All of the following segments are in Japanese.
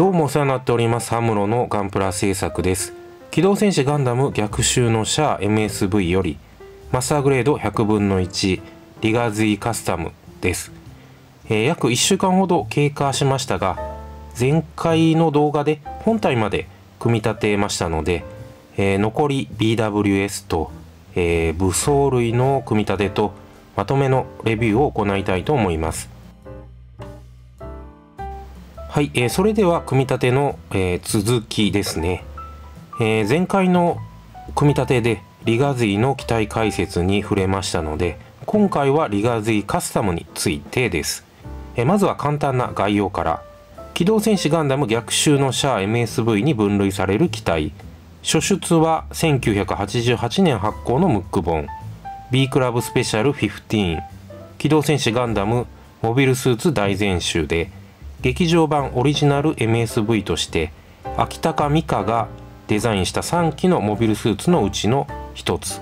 どうもお世話になっております。ハムロのガンプラ製作です。機動戦士ガンダム逆襲のシャア MSV よりマスターグレード100分の1リガーズイカスタムです、えー、約1週間ほど経過しましたが前回の動画で本体まで組み立てましたので、えー、残り BWS と、えー、武装類の組み立てとまとめのレビューを行いたいと思います。はい、えー、それでは組み立ての、えー、続きですね、えー、前回の組み立てでリガズイの機体解説に触れましたので今回はリガズイカスタムについてです、えまずは簡単な概要から。機動戦士ガンダム逆襲のシャア MSV に分類される機体。初出は1988年発行のムック本。B クラブスペシャル15機動戦士ガンダムモビルスーツ大全集で。劇場版オリジナル MSV として秋高美香がデザインした3機のモビルスーツのうちの1つ。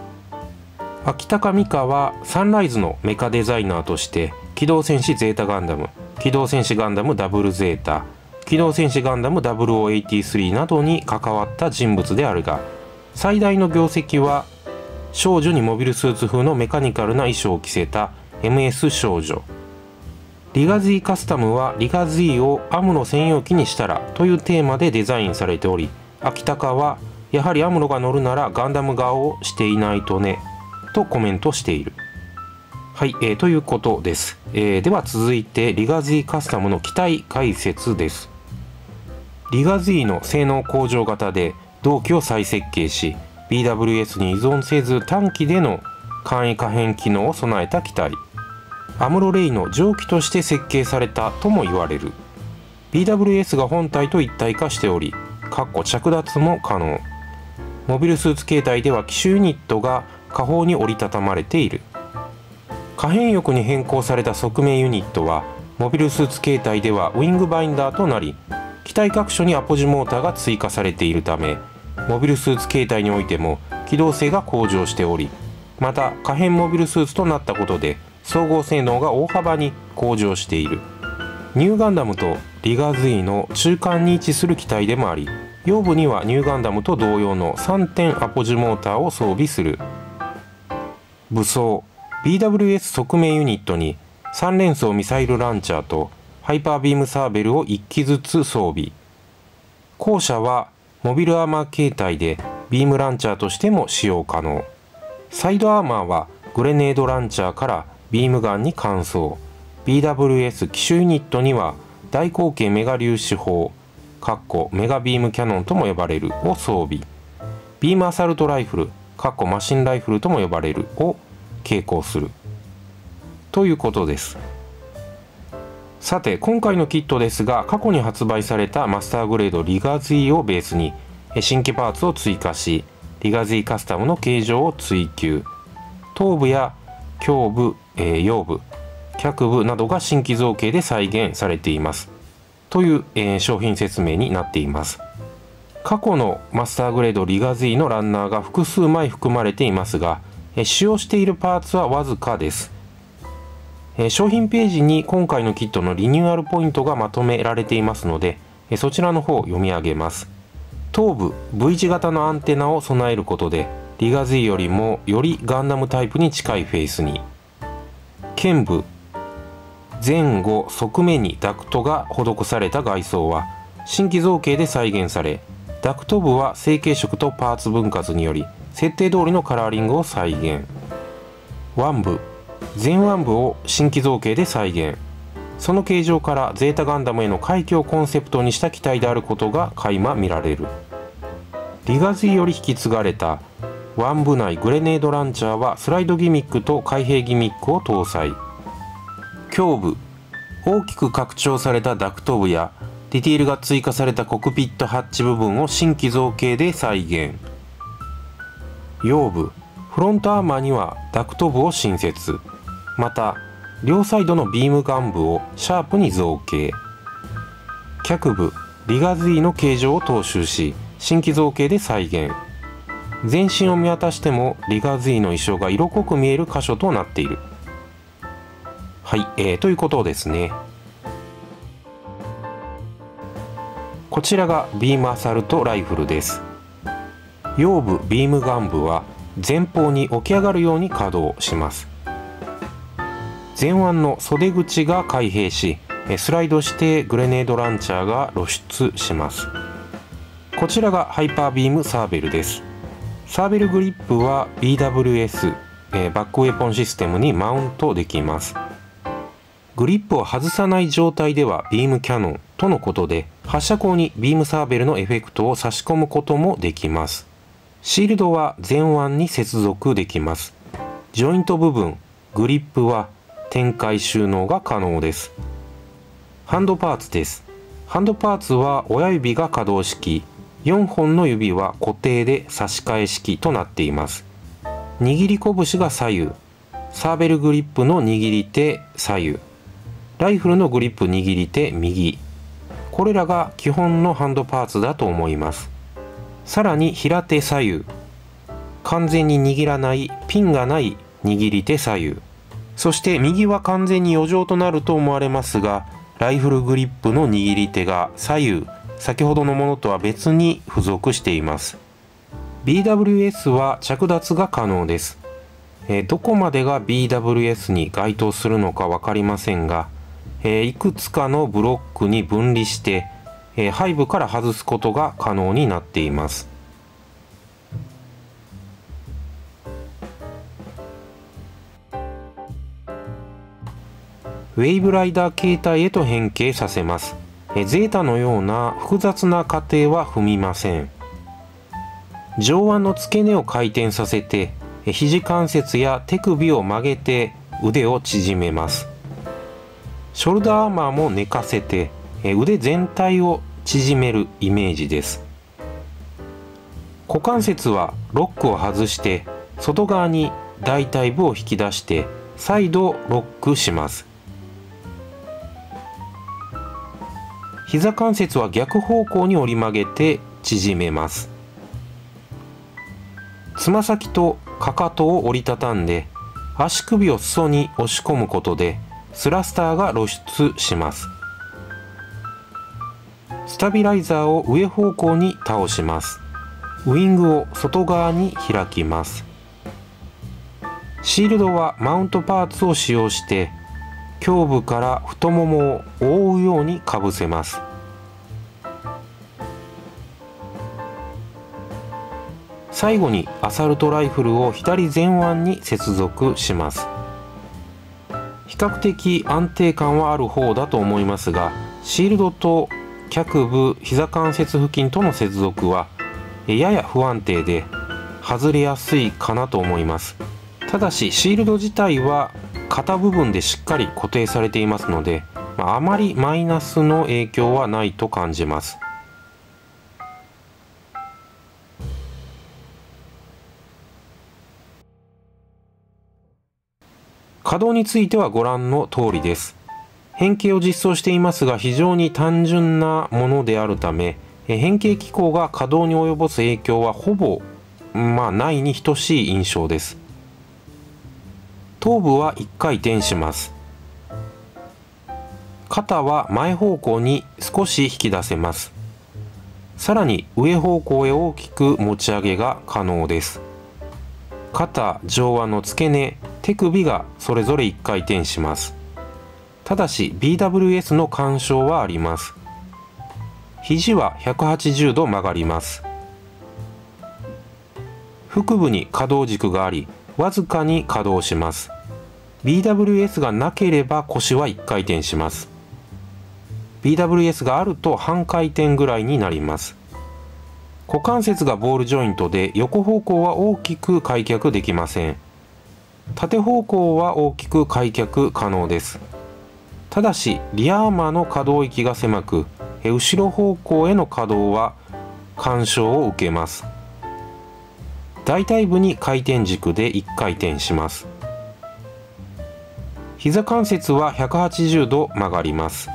秋高美香はサンライズのメカデザイナーとして機動戦士ゼータガンダム機動戦士ガンダムダブルゼータ機動戦士ガンダム0083などに関わった人物であるが最大の業績は少女にモビルスーツ風のメカニカルな衣装を着せた MS 少女。リガズィカスタムはリガズィをアムロ専用機にしたらというテーマでデザインされており秋高はやはりアムロが乗るならガンダム側をしていないとねとコメントしている。はい、えー、ということです、えー、では続いてリガズィカスタムの機体解説です。リガズィの性能向上型で同機を再設計し BWS に依存せず短期での簡易可変機能を備えた機体。アムロレイの蒸気として設計されたとも言われる。BWS が本体と一体化しておりかっこ着脱も可能。モビルスーツ形態では機種ユニットが下方に折りたたまれている。可変翼に変更された側面ユニットはモビルスーツ形態ではウィングバインダーとなり機体各所にアポジモーターが追加されているためモビルスーツ形態においても機動性が向上しておりまた可変モビルスーツとなったことで総合性能が大幅に向上している。ニューガンダムとリガズイの中間に位置する機体でもあり腰部にはニューガンダムと同様の3点アポジモーターを装備する。武装 BWS 側面ユニットに3連装ミサイルランチャーとハイパービームサーベルを1基ずつ装備。後者はモビルアーマー形態でビームランチャーとしても使用可能。サイドアーマーはグレネードランチャーからビームガンに換装 BWS 機首ユニットには大口径メガ粒子砲かっこメガビームキャノンとも呼ばれるを装備。ビームアサルトライフルかっこマシンライフルとも呼ばれるを携行する。ということです。さて今回のキットですが過去に発売されたマスターグレードリガズイをベースに新規パーツを追加しリガズイカスタムの形状を追求。頭部や胸部えー、腰部脚部などが新規造形で再現されています。という、えー、商品説明になっています。過去のマスターグレードリガズイのランナーが複数枚含まれていますが、えー、使用しているパーツはわずかです、え、商品ページに今回のキットのリニューアルポイントがまとめられていますので、えそちらの方を読み上げます。頭部 V 字型のアンテナを備えることでリガズイよりもよりガンダムタイプに近いフェイスに。剣部。前後側面にダクトが施された外装は新規造形で再現されダクト部は成型色とパーツ分割により設定通りのカラーリングを再現。腕部。前腕部を新規造形で再現。その形状からゼータガンダムへの快挙をコンセプトにした機体であることが垣間見られる。リガズイより引き継がれたワン部内グレネードランチャーはスライドギミックと開閉ギミックを搭載。胸部大きく拡張されたダクト部やディティールが追加されたコクピットハッチ部分を新規造形で再現。腰部フロントアーマーにはダクト部を新設。また両サイドのビームガン部をシャープに造形。脚部リガズイの形状を踏襲し新規造形で再現。全身を見渡してもリガズイの衣装が色濃く見える箇所となっている。はい、えー、ということですね。こちらがビームアサルトライフルです。腰部ビームガン部は前方に起き上がるように稼働します。前腕の袖口が開閉しスライドしてグレネードランチャーが露出します。こちらがハイパービームサーベルです。サーベルグリップは BWS えバックウェポンシステムにマウントできます。グリップを外さない状態ではビームキャノンとのことで発射口にビームサーベルのエフェクトを差し込むこともできます。シールドは前腕に接続できます。ジョイント部分グリップは展開収納が可能です。ハンドパーツです。ハンドパーツは親指が可動式。4本の指は固定で差し替え式となっています。握り拳が左右。サーベルグリップの握り手左右。ライフルのグリップ握り手右。これらが基本のハンドパーツだと思います。さらに平手左右。完全に握らないピンがない握り手左右。そして右は完全に余剰となると思われますがライフルグリップの握り手が左右。先ほどのものとは別に付属しています。BWS は着脱が可能です、えどこまでが BWS に該当するのか分かりませんが、えいくつかのブロックに分離して、え背部から外すことが可能になっています。ウェイブライダー形態へと変形させます。ゼータのような複雑な過程は踏みません。上腕の付け根を回転させて肘関節や手首を曲げて腕を縮めます。ショルダーアーマーも寝かせて腕全体を縮めるイメージです。股関節はロックを外して外側に大腿部を引き出して再度ロックします。膝関節は逆方向に折り曲げて縮めます。つま先とかかとを折りたたんで足首を裾に押し込むことでスラスターが露出します。スタビライザーを上方向に倒します。ウイングを外側に開きます。シールドはマウントパーツを使用して胸部から太ももを覆うようにかぶせます。最後にアサルトライフルを左前腕に接続します。比較的安定感はある方だと思いますがシールドと脚部膝関節付近との接続はやや不安定で外れやすいかなと思います。ただしシールド自体は型部分でしっかり固定されていますので、まあ、まりマイナスの影響はないと感じます。稼働についてはご覧の通りです。変形を実装していますが非常に単純なものであるため変形機構が稼働に及ぼす影響はほぼまあないに等しい印象です。頭部は1回転します。肩は前方向に少し引き出せます。さらに上方向へ大きく持ち上げが可能です。肩上腕の付け根手首がそれぞれ1回転します。ただし BWS の干渉はあります。肘は180度曲がります。腹部に可動軸がありわずかに稼働します。BWS がなければ腰は1回転します。BWS があると半回転ぐらいになります。股関節がボールジョイントで横方向は大きく開脚できません。縦方向は大きく開脚可能です。ただしリアーマーの可動域が狭く後ろ方向への可動は干渉を受けます。大腿部に回転軸で1回転します。膝関節は180度曲がります。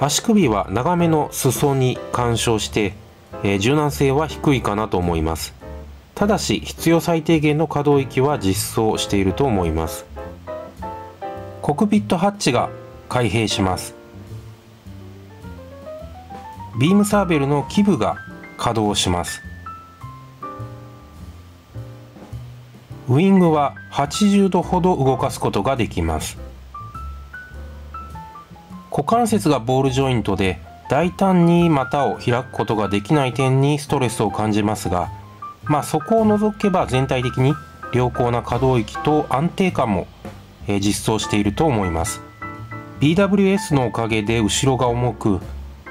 足首は長めの裾に干渉して、えー、柔軟性は低いかなと思います。ただし必要最低限の可動域は実装していると思います。コクピットハッチが開閉します。ビームサーベルの基部が稼働します。ウイングは80度ほど動かすことができます。股関節がボールジョイントで大胆に股を開くことができない点にストレスを感じますがまあそこを除けば全体的に良好な可動域と安定感も実装していると思います。BWS のおかげで後ろが重く、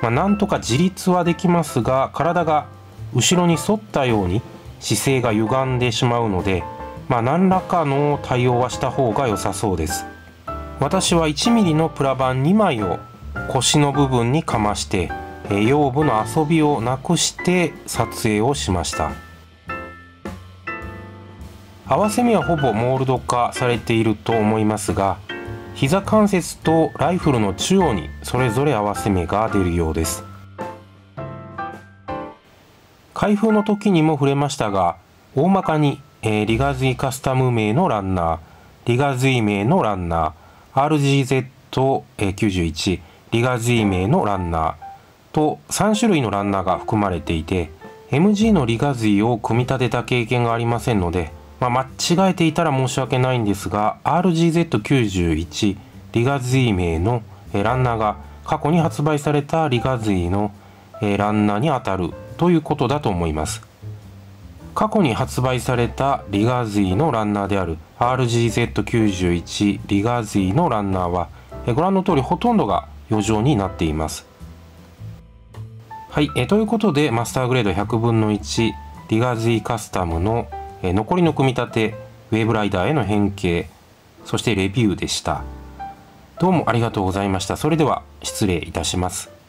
まあ、なんとか自立はできますが体が後ろに反ったように姿勢が歪んでしまうのでまあ、何らかの対応はした方が良さそうです。私は 1mm のプラ板2枚を腰の部分にかまして腰部の遊びをなくして撮影をしました。合わせ目はほぼモールド化されていると思いますが膝関節とライフルの中央にそれぞれ合わせ目が出るようです。開封の時にも触れましたが大まかにえー、リガズイカスタム名のランナー、リガズイ名のランナー、RGZ91、リガズイ名のランナーと3種類のランナーが含まれていて、MG のリガズイを組み立てた経験がありませんので、まあ、間違えていたら申し訳ないんですが、RGZ91 リガズイ名のランナーが過去に発売されたリガズイのランナーにあたるということだと思います。過去に発売されたリガーズイのランナーである RGZ91 リガーズイのランナーはご覧の通りほとんどが余剰になっています。はい、えということでマスターグレード100分の1リガーズイカスタムのえ残りの組み立てウェーブライダーへの変形そしてレビューでした。どうもありがとうございました。それでは失礼いたします。